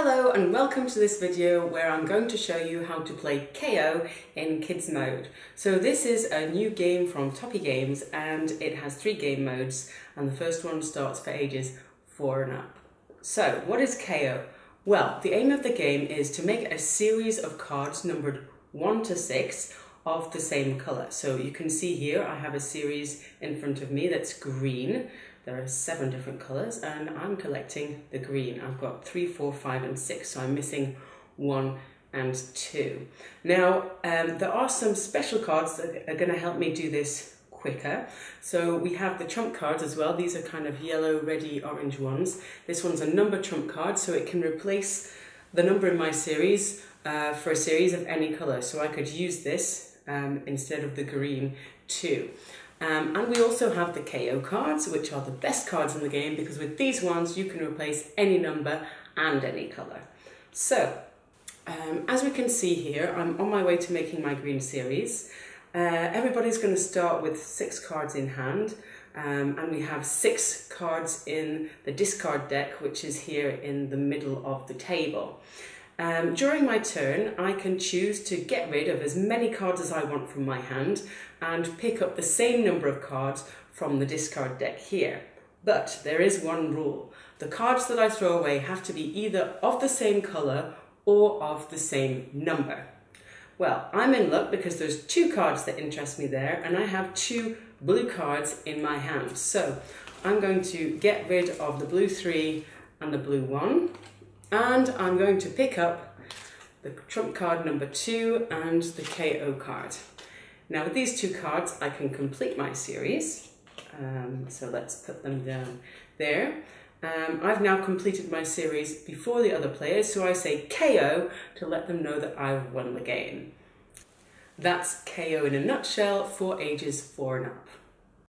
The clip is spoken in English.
Hello and welcome to this video where I'm going to show you how to play KO in kids mode. So this is a new game from Topi Games and it has three game modes and the first one starts for ages 4 and up. So what is KO? Well, the aim of the game is to make a series of cards numbered 1 to 6 of the same colour. So you can see here I have a series in front of me that's green. There are seven different colours and I'm collecting the green. I've got three, four, five and six, so I'm missing one and two. Now, um, there are some special cards that are going to help me do this quicker. So we have the trump cards as well. These are kind of yellow, ready, orange ones. This one's a number trump card, so it can replace the number in my series uh, for a series of any colour. So I could use this um, instead of the green too. Um, and we also have the KO cards, which are the best cards in the game because with these ones you can replace any number and any colour. So, um, as we can see here, I'm on my way to making my green series. Uh, everybody's going to start with six cards in hand. Um, and we have six cards in the discard deck, which is here in the middle of the table. Um, during my turn, I can choose to get rid of as many cards as I want from my hand and pick up the same number of cards from the discard deck here. But there is one rule. The cards that I throw away have to be either of the same colour or of the same number. Well, I'm in luck because there's two cards that interest me there and I have two blue cards in my hand. So I'm going to get rid of the blue three and the blue one and I'm going to pick up the trump card number two and the KO card. Now with these two cards, I can complete my series. Um, so let's put them down there. Um, I've now completed my series before the other players, so I say KO to let them know that I've won the game. That's KO in a nutshell for ages four and up.